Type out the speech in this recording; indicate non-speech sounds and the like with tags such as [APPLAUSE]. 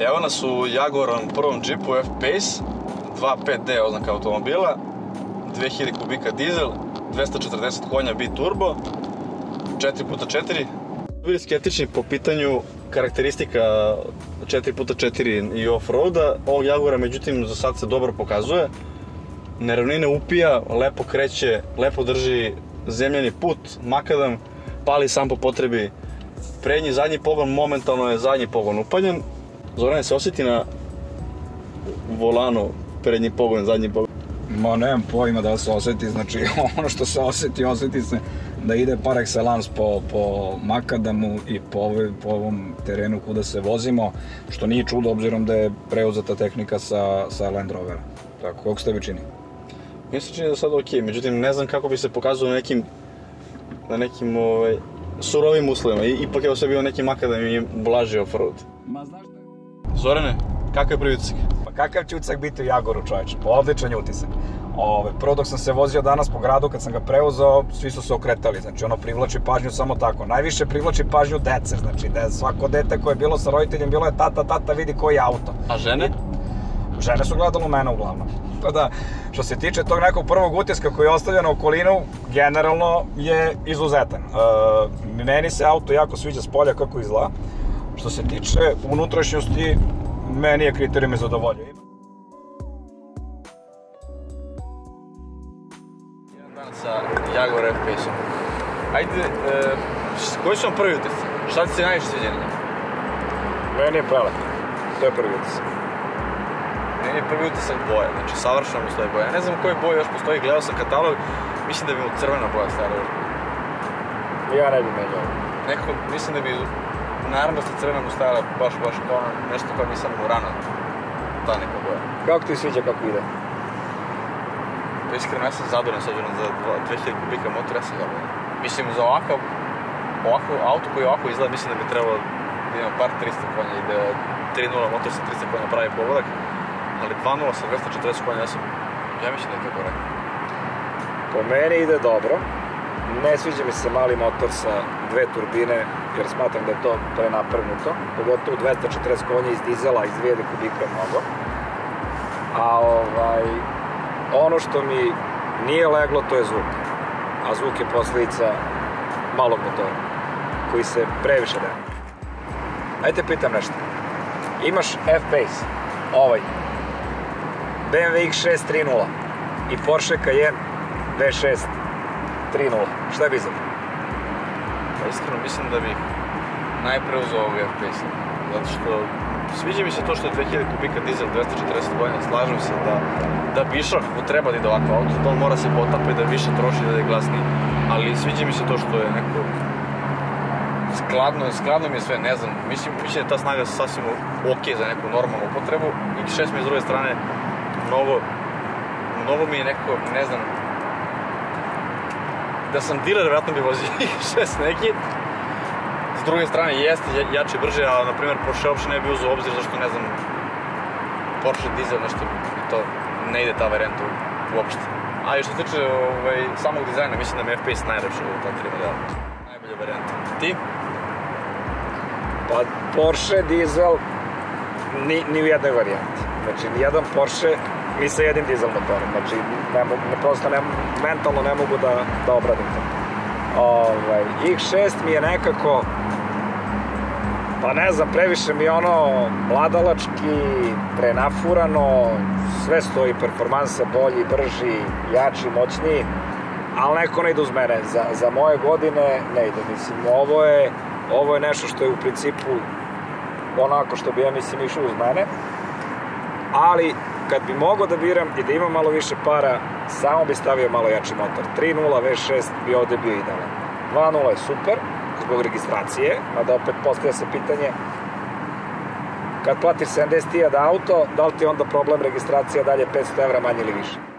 Evo nas u Jaguarovom prvom džipu F-Pace, 2.5D oznaka automobila, 2000 kubika dizel, 240 konja bi-turbo, 4x4. Bili skeptični po pitanju karakteristika 4x4 i off-roada. Ovog Jaguara, međutim, za sad se dobro pokazuje. Neravnine upija, lepo kreće, lepo drži zemljani put, makadam, pali sam po potrebi prednji, zadnji pogon, momentalno je zadnji pogon upaljen. Zorane se osjeti na volanu prednji pogon, zadnji pogon. Ma nemam pojma da se osjeti, znači [LAUGHS] ono što se osjeti, osjeti se da ide par excellence po, po makadamu i po, ovaj, po ovom terenu kuda se vozimo, što nije čudo obzirom da je preuzeta tehnika sa, sa Land Rovera. Tako, kako ste vi čini? Meni se čini da sad ok, međutim ne znam kako bi se pokazao na nekim, na nekim ovaj, surovim uslovima. I, ipak je ovo sve bio neki makadam i blaži off-road. Ma znaš šta Zorane, kakav je prvi utisak? Pa kakav će utisak biti u Jagoru, čoveče? Pa odličan je utisak. Ove, prvo dok sam se vozio danas po gradu, kad sam ga preuzeo, svi su se okretali, znači ono privlači pažnju samo tako. Najviše privlači pažnju dece, znači da svako dete koje je bilo sa roditeljem, bilo je tata, tata vidi koji je auto. A žene? Žene su gledalo mene uglavnom. [LAUGHS] Pa da, što se tiče tog nekog prvog utiska koji je ostavljen na okolinu, generalno je izuzetan. E, meni se auto jako sviđa s polja kako izgleda. Što se tiče unutrašnjosti, meni je kriterijum zadovoljio. Jedan dan sa Jaguar F-Pace-om. Ajde, e, koji su vam prvi utisci? Šta ti se najviše sviđa na njemu? Meni je prelep. To je prvi utisak. Meni je prvi utisak boja, znači savršeno mu stoje boja. Ja ne znam koje boje još postoji, gledao sam katalog, mislim da bi mu crvena boja stara još. Ja ne bi menjao. Nekako, mislim da bi naravno sa crvena mu stara baš, baš kao nešto kao nisam mu rano. Ta neka boja. Kako ti sviđa kako ide? Pa iskreno, ja sam zadovoljan s obzirom za 2000 kubika motor, ja sam zadovoljan. Mislim, za ovakav, ovakav auto koji ovako izgleda, mislim da bi trebalo da ima par 300 konja i da 3.0 motor sa 300 konja pravi povodak, ali 2.0 sa 240 konja, ja sam, ja mislim da je to korekt. Po meni ide dobro. Ne sviđa mi se mali motor sa dve turbine, jer smatram da je to prenaprgnuto. Pogotovo 240 konja iz dizela, iz 2000 kubika je mnogo. A ovaj, ono što mi nije leglo, to je zvuk. A zvuk je posledica malog motora, koji se previše daje. Ajde te pitam nešto. Imaš F-Pace, ovaj, BMW X6 3.0 i Porsche Cayenne V6 3.0. Šta bi izabrao? Pa iskreno mislim da bih najpre uzao ovog F-Pace-a. Zato što sviđa mi se to što je 2000 kubika dizel 240 konja, slažem se da, da bi išao kako treba da ide ovako auto, da on mora se potapa i da više troši da je glasniji. Ali sviđa mi se to što je neko skladno, skladno mi je sve, ne znam, mislim, mislim da je ta snaga sasvim ok za neku normalnu upotrebu. X6 mi je s druge strane mnogo, mnogo mi je neko, ne znam, da sam diler, vjerojatno bi vozio [LAUGHS] X6 neki. S druge strane, jeste jače brže, a na primjer Porsche uopšte ne bi uzeo obzir zašto ne znam Porsche dizel nešto to ne ide ta varijanta uopšte. A i što se tiče ovaj, samog dizajna, mislim da mi je F-Pace najlepše u ta tri modela. Najbolja varijanta. Ti? Pa Porsche dizel ni, ni u jednoj varijanti. Znači, ni jedan Porsche ni sa jednim dizel motorom. Znači, ne mogu, ne, prosto ne, mentalno ne mogu da, da obradim to. Ovaj, X6 mi je nekako pa ne znam, previše mi je ono mladalački, prenafurano, sve stoji, performansa bolji, brži, jači, moćniji, ali neko ne ide uz mene. Za, za moje godine ne ide. Mislim, ovo je, ovo je nešto što je u principu onako što bi ja mislim išao uz mene, ali kad bi mogao da biram i da imam malo više para, samo bi stavio malo jači motor. 3.0 V6 bi ovde bio idealan. 2.0 je super, zbog registracije, mada opet postavlja se pitanje kad platiš 70.000 auto, da li ti onda problem registracija dalje 500 evra manje ili više?